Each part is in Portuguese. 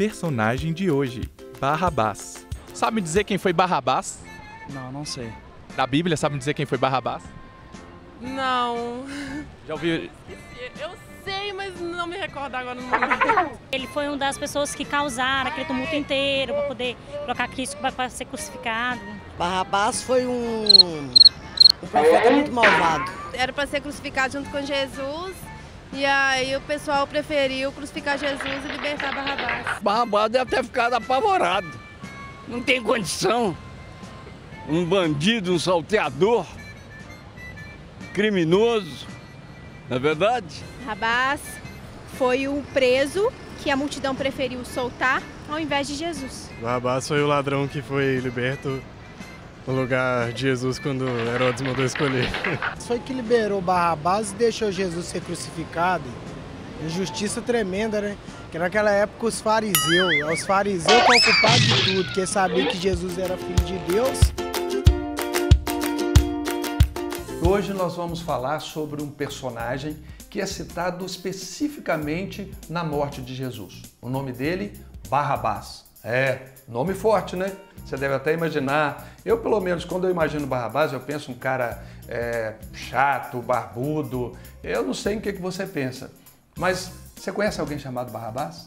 personagem de hoje, Barrabás. Sabe dizer quem foi Barrabás? Não, não sei. Da Bíblia, sabe dizer quem foi Barrabás? Não. Já ouviu? Eu sei, mas não me recordo agora no momento. Ele foi uma das pessoas que causaram aquele tumulto inteiro para poder colocar Cristo para ser crucificado. Barrabás foi um, um profeta muito malvado. Era para ser crucificado junto com Jesus. E aí o pessoal preferiu crucificar Jesus e libertar Barrabás. Barrabás deve ter ficado apavorado. Não tem condição. Um bandido, um salteador, criminoso, não é verdade? Barrabás foi o preso que a multidão preferiu soltar ao invés de Jesus. Barrabás foi o ladrão que foi liberto no lugar de Jesus quando Herodes mandou escolher. Foi que liberou Barrabás e deixou Jesus ser crucificado. Injustiça tremenda, né? Que naquela época os fariseus, os fariseus que culpados de tudo, porque sabiam que Jesus era filho de Deus. Hoje nós vamos falar sobre um personagem que é citado especificamente na morte de Jesus. O nome dele, Barrabás. É, nome forte, né? Você deve até imaginar. Eu, pelo menos, quando eu imagino Barrabás, eu penso um cara é, chato, barbudo. Eu não sei em que, que você pensa. Mas você conhece alguém chamado Barrabás?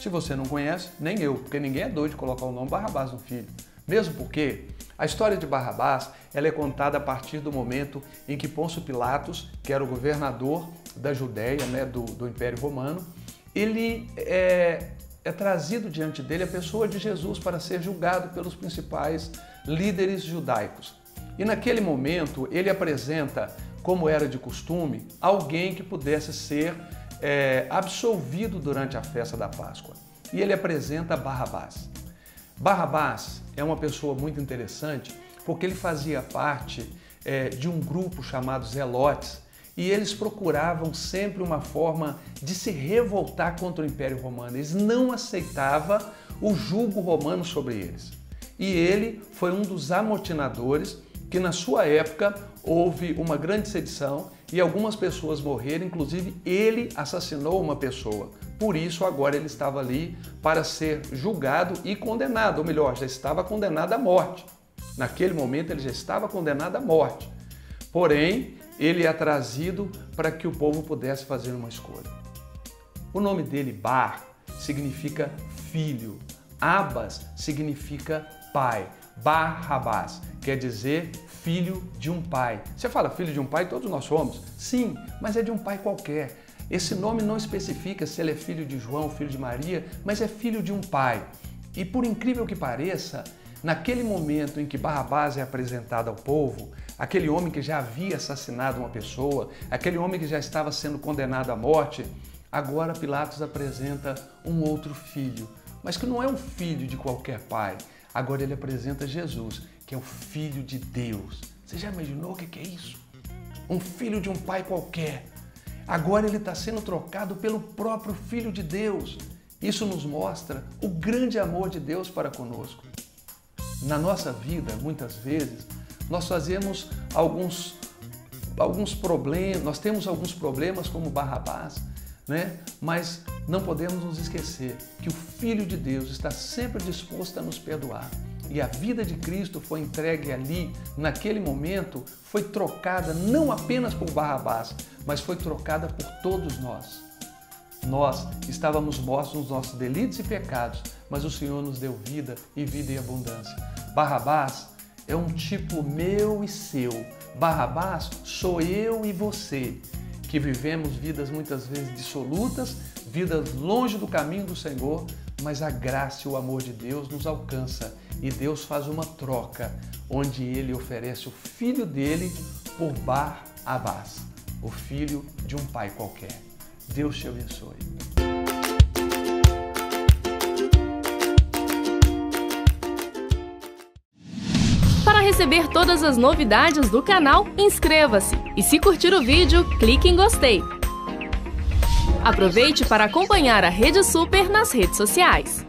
Se você não conhece, nem eu, porque ninguém é doido de colocar o nome Barrabás no filho. Mesmo porque a história de Barrabás ela é contada a partir do momento em que Pôncio Pilatos, que era o governador da Judéia, né, do, do Império Romano, ele é, é trazido diante dele a pessoa de Jesus para ser julgado pelos principais líderes judaicos. E naquele momento ele apresenta, como era de costume, alguém que pudesse ser é, absolvido durante a festa da Páscoa. E ele apresenta Barrabás. Barrabás é uma pessoa muito interessante porque ele fazia parte é, de um grupo chamado Zelotes e eles procuravam sempre uma forma de se revoltar contra o Império Romano. Eles não aceitavam o jugo romano sobre eles. E ele foi um dos amotinadores que na sua época houve uma grande sedição e algumas pessoas morreram, inclusive ele assassinou uma pessoa. Por isso, agora ele estava ali para ser julgado e condenado, ou melhor, já estava condenado à morte. Naquele momento, ele já estava condenado à morte. Porém, ele é trazido para que o povo pudesse fazer uma escolha. O nome dele, Bar, significa filho. Abas significa pai. Barrabás quer dizer filho de um pai. Você fala filho de um pai, todos nós somos. Sim, mas é de um pai qualquer. Esse nome não especifica se ele é filho de João, filho de Maria, mas é filho de um pai. E por incrível que pareça, naquele momento em que Barrabás é apresentado ao povo, aquele homem que já havia assassinado uma pessoa, aquele homem que já estava sendo condenado à morte, agora Pilatos apresenta um outro filho, mas que não é um filho de qualquer pai. Agora ele apresenta Jesus, que é o filho de Deus. Você já imaginou o que é isso? Um filho de um pai qualquer Agora ele está sendo trocado pelo próprio Filho de Deus. Isso nos mostra o grande amor de Deus para conosco. Na nossa vida, muitas vezes, nós fazemos alguns, alguns problemas, nós temos alguns problemas como Barrabás, né? mas não podemos nos esquecer que o Filho de Deus está sempre disposto a nos perdoar. E a vida de Cristo foi entregue ali, naquele momento, foi trocada não apenas por Barrabás, mas foi trocada por todos nós. Nós estávamos mortos nos nossos delitos e pecados, mas o Senhor nos deu vida e vida em abundância. Barrabás é um tipo meu e seu. Barrabás sou eu e você, que vivemos vidas muitas vezes dissolutas, vidas longe do caminho do Senhor, mas a graça e o amor de Deus nos alcança e Deus faz uma troca, onde ele oferece o filho dele por Bar Abás, o filho de um pai qualquer. Deus te abençoe. Receber todas as novidades do canal, inscreva-se e se curtir o vídeo, clique em gostei. Aproveite para acompanhar a Rede Super nas redes sociais.